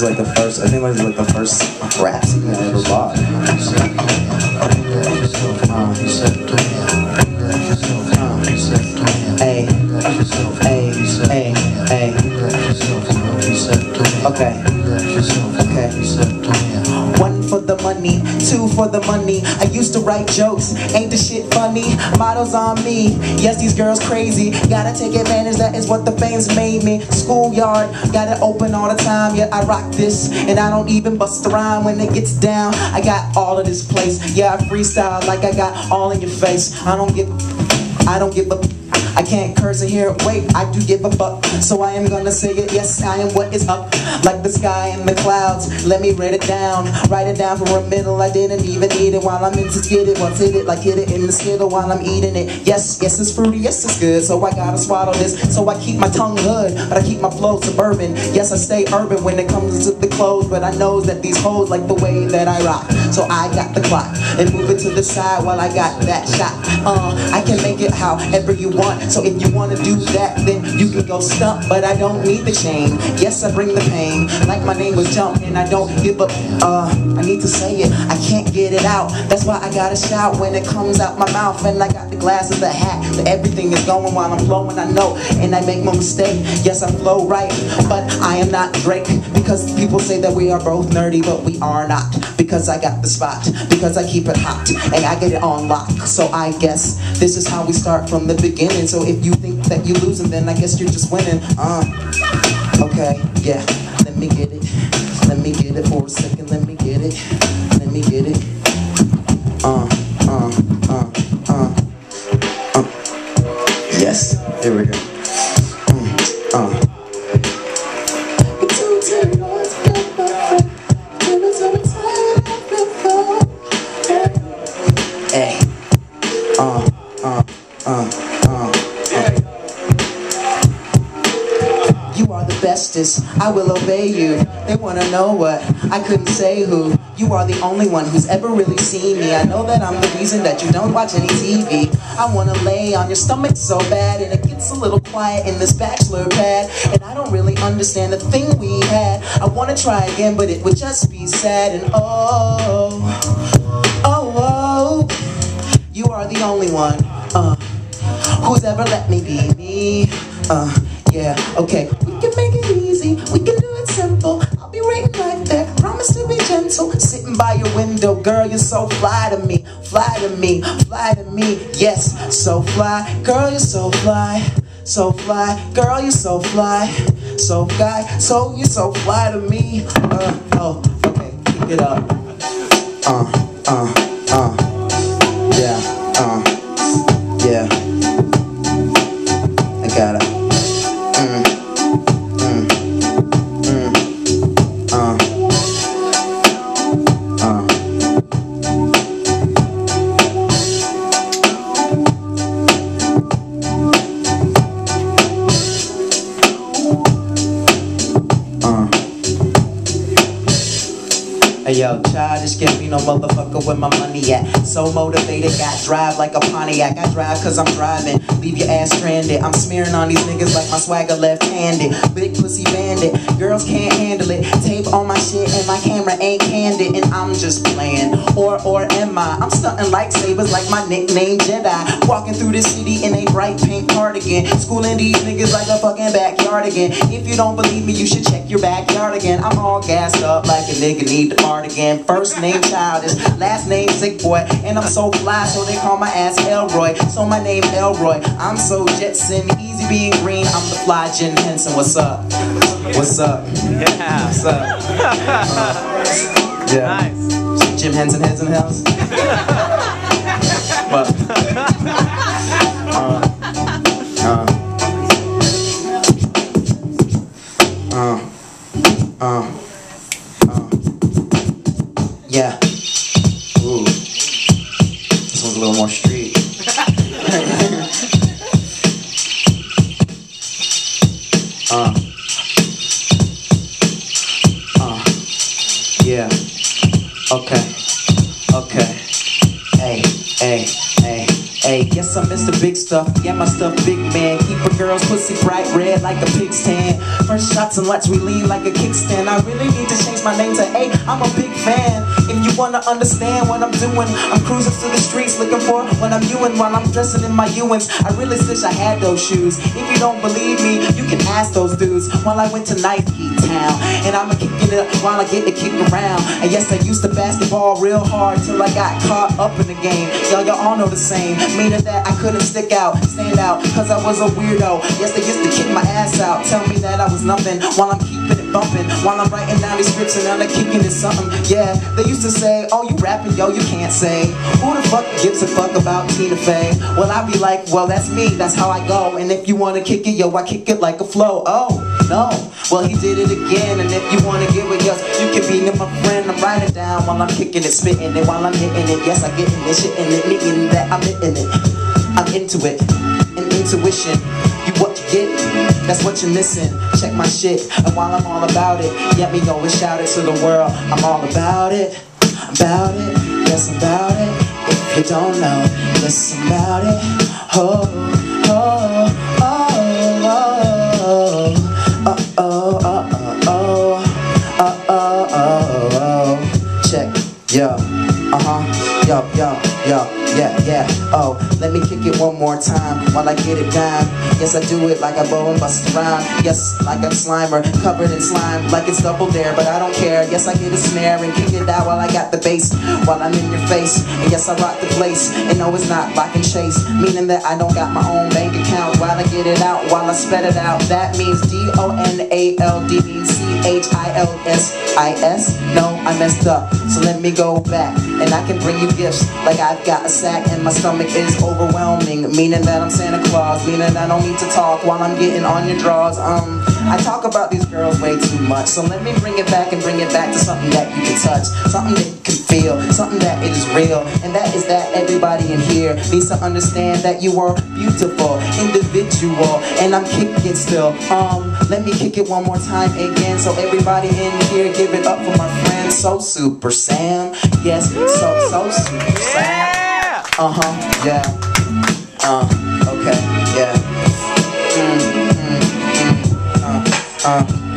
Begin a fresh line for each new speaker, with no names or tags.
was like the first. I think that was like the first rap CD I ever bought. For the money, two for the money. I used to write jokes, ain't the shit funny? Models on me, yes these girls crazy. Gotta take advantage, that is what the fame's made me. Schoolyard, gotta open all the time. Yeah, I rock this, and I don't even bust a rhyme when it gets down. I got all of this place. Yeah, I freestyle like I got all in your face. I don't give, I don't give a. I can't curse in here, wait, I do give a fuck. So I am gonna say it, yes, I am what is up? Like the sky and the clouds, let me write it down. Write it down for a middle, I didn't even eat it While I'm into get it, once hit it, like hit it in the skittle While I'm eating it, yes, yes it's fruity, yes it's good. So I gotta swallow this, so I keep my tongue hood But I keep my flow suburban, yes I stay urban When it comes to the clothes, but I know that these hoes like the way that I rock. So I got the clock, and move it to the side while I got that shot Uh, I can make it however you want so if you wanna do that, then you can go stump. But I don't need the chain. Yes, I bring the pain. Like my name was Jump, and I don't give up. Uh, I need to say it. I can't get it out. That's why I gotta shout when it comes out my mouth. And I got the glasses, the hat, everything is going while I'm flowing. I know, and I make no mistake. Yes, I flow right, but I am not Drake because people say that we are both nerdy, but we are not. Because I got the spot, because I keep it hot, and I get it on lock. So I guess this is how we start from the beginning. So if you think that you're losing, then I guess you're just winning. Uh, okay, yeah. Let me get it. Let me get it for a second. Let me get it. Bestest, I will obey you. They wanna know what, I couldn't say who. You are the only one who's ever really seen me. I know that I'm the reason that you don't watch any TV. I wanna lay on your stomach so bad, and it gets a little quiet in this bachelor pad. And I don't really understand the thing we had. I wanna try again, but it would just be sad. And oh, oh, oh, you are the only one. Uh, who's ever let me be me. Uh, yeah, okay. Window, girl, you're so fly to me, fly to me, fly to me. Yes, so fly, girl, you're so fly. So fly, girl, you're so fly. So fly, so you're so fly to me. Uh, oh, okay, keep it up. Uh, uh, uh, Hey yo, Childish Gambino motherfucker with my money at. So motivated, got drive like a Pontiac. I drive cause I'm driving, leave your ass stranded. I'm smearing on these niggas like my swagger left handed. Big pussy bandit, girls can't handle it. Tape on my shit and my camera ain't candid. And I'm just playing, or or am I? I'm stunting lightsabers like my nickname Jedi. Walking through the city in a bright pink cardigan. Schooling these niggas like a fucking backyard again. If you don't believe me, you should check your backyard again. I'm all gassed up like a nigga need to fart again. First name Childish, last name Sick Boy. And I'm so fly, so they call my ass Elroy. So my name Elroy. I'm so Jetson, easy being green. I'm the fly Jim Henson. What's up? What's up?
Yeah.
What's up? Uh, yeah.
Nice.
Jim Henson Henson hells. but, Okay. Okay. Hey, hey, hey, Hey, yes, I'm Mr. Big Stuff. Yeah, my stuff big man. Keep a girl's pussy bright red like a pig's tan. First shots and let's we lean like a kickstand. I really need to change my name to A. I'm a big fan. If wanna understand what I'm doing, I'm cruising through the streets looking for what I'm doing while I'm dressing in my Ewings. I really wish I had those shoes. If you don't believe me, you can ask those dudes. While I went to Nike Town, and I'm a kicking it up while I get to kick around. And yes, I used to basketball real hard till I got caught up in the game. Y'all, y'all all know the same. Meaning that I couldn't stick out, stand out, cause I was a weirdo. Yes, they used to kick my ass out, tell me that I was nothing while I'm keeping it bumping. While I'm writing down these scripts and they're kicking it something. Yeah, they used to say, oh, you rapping, yo, you can't say. Who the fuck gives a fuck about Tina Fey? Well, I'd be like, well, that's me, that's how I go. And if you wanna kick it, yo, I kick it like a flow. Oh, no. Well, he did it again, and if you wanna give it, yes, you can be my friend. I'm writing down while I'm kicking it, spitting it, while I'm hitting it. Yes, I get in this shit, and it meaning that I'm hitting it. I'm into it, and intuition. You what you get, that's what you're missing. Check my shit, and while I'm all about it, get me and shout it to the world. I'm all about it, about it, yes, about it. If you don't know, listen about it. Oh, oh, oh, oh. Yo, yo, yo. Yeah, yeah, oh, let me kick it one more time while I get it down. Yes, I do it like I bow and bust around. Yes, like I'm Slimer, covered in slime, like it's double dare, but I don't care. Yes, I get a snare and kick it out while I got the bass, while I'm in your face. And yes, I rock the place, and no, it's not lock and chase, meaning that I don't got my own bank account while I get it out, while I sped it out. That means D-O-N-A-L-D C-H-I-L-S-I-S. No, I messed up, so let me go back, and I can bring you gifts. Like I've got a sack and my stomach is overwhelming. Meaning that I'm Santa Claus, meaning I don't need to talk while I'm getting on your drawers. Um, I talk about these girls way too much. So let me bring it back and bring it back to something that you can touch. Something that feel, something that is real And that is that everybody in here needs to understand that you are beautiful, individual And I'm kicking still Um, let me kick it one more time again So everybody in here give it up for my friend SoSuperSam Yes, so, SoSuperSam uh-huh, yeah. Uh, okay, yeah. Mm, mm, mm, uh, uh.